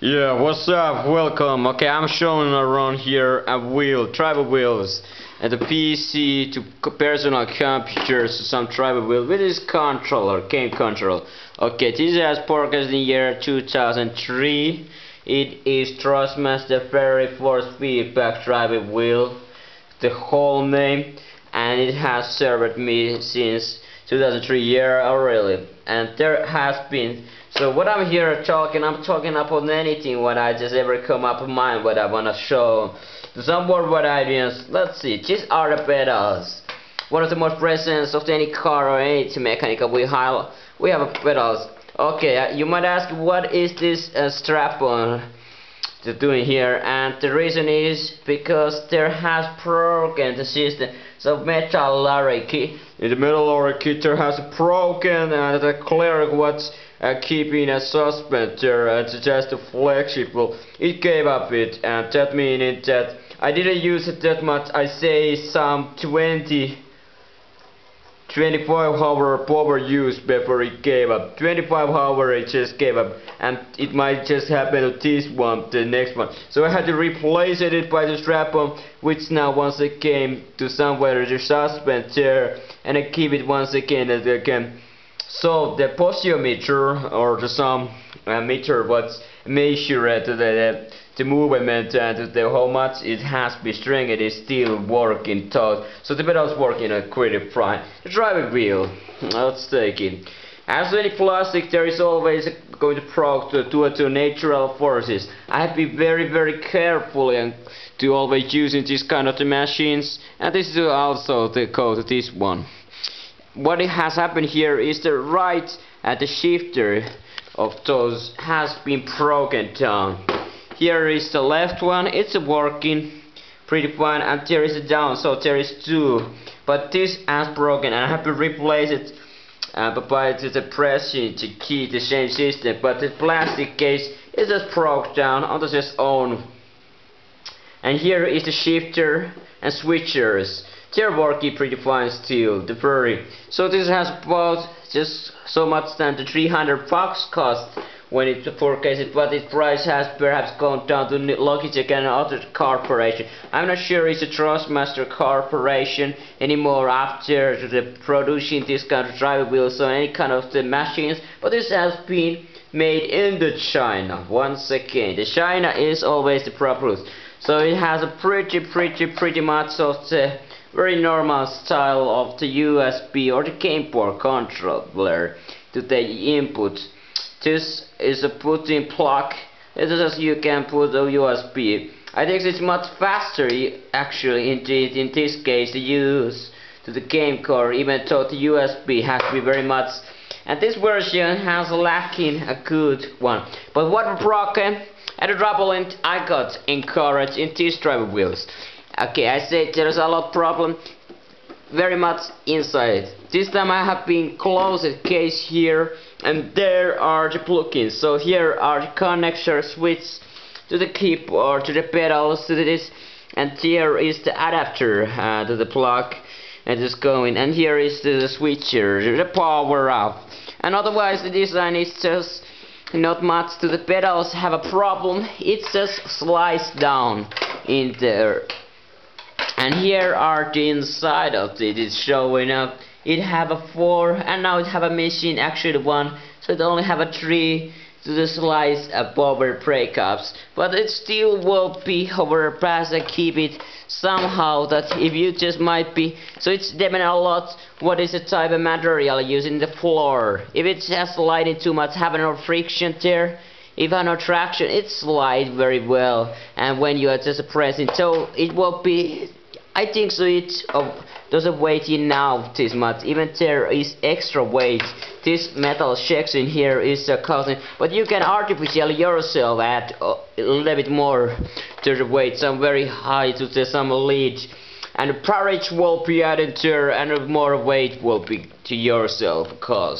Yeah, what's up? Welcome. Okay, I'm showing around here a wheel, tribal wheels, and the PC to personal computers, some tribal wheel with this controller, game control. Okay, this has purchased in year 2003. It is Thrustmaster Ferrari Force feedback tribal wheel, the whole name, and it has served me since 2003 year already. And there has been so what I'm here talking, I'm talking about anything what I just ever come up in mind, what I wanna show. Some more what I ideas. Let's see, these are the pedals. One of the most presence of any car or any mechanical we have we have pedals. Okay, uh, you might ask what is this uh, strap on to doing here and the reason is because there has broken the system so metal key in the metal kit there has broken and the clear was uh, keeping a suspender and just a flexible. It gave up it and that meaning that I didn't use it that much. I say some 20 25 hour power use before it gave up. 25 hour it just gave up. And it might just happen to this one the next one. So I had to replace it by the strap on which now once again to somewhere the suspender and I keep it once again as again so the potentiometer or the some uh, meter what measure the, the, the movement uh, and the, how much it has been string it is still working tough. So the pedals is working a pretty fine. The driving wheel, let's take it. As any plastic there is always going to proc to, to, to natural forces. I have to be very very careful and to always using this kind of the machines and this is also the code this one what has happened here is the right at the shifter of those has been broken down. Here is the left one, it's working pretty fine and there is a down, so there is two. But this has broken and I have to replace it uh, by the pressing to keep the same system. But the plastic case is just broke down on its own. And here is the shifter and switchers they're working pretty fine still, the furry. So this has about just so much than the 300 bucks cost when it forecasted, but its price has perhaps gone down to Logitech and other corporation. I'm not sure it's a Thrustmaster corporation anymore after the producing this kind of driver wheels or any kind of the machines, but this has been made in the China once again. The China is always the proper so it has a pretty pretty pretty much of the very normal style of the USB or the game port controller to the input. This is a put-in plug. It is as you can put a USB. I think it's much faster actually indeed in this case the use to the game port even though the USB has to be very much and this version has lacking a good one. But what broken at the trouble I got encouraged in these driver wheels. Okay, I said there's a lot problem. Very much inside. This time I have been closed the case here and there are the plugins. So here are the connector switch to the keyboard, to the pedals, to this and here is the adapter uh, to the plug and it's going. And here is the, the switcher, the power up. And otherwise the design is just not much to the pedals have a problem. It's just sliced down in there and here are the inside of it. It's showing up. It have a four and now it have a machine actually one. So it only have a three to the slice above breakups but it still will be over past and keep it somehow that if you just might be so it's depending a lot. What is the type of material using the floor? If it's just sliding too much having no friction there. If no traction it slides very well. And when you are just pressing so it will be I think so it uh, doesn't weigh enough this much. Even there is extra weight. This metal section here is uh, causing, but you can artificially yourself add uh, a little bit more to the weight, some very high to the some lead, and the will be added there, and more weight will be to yourself cause.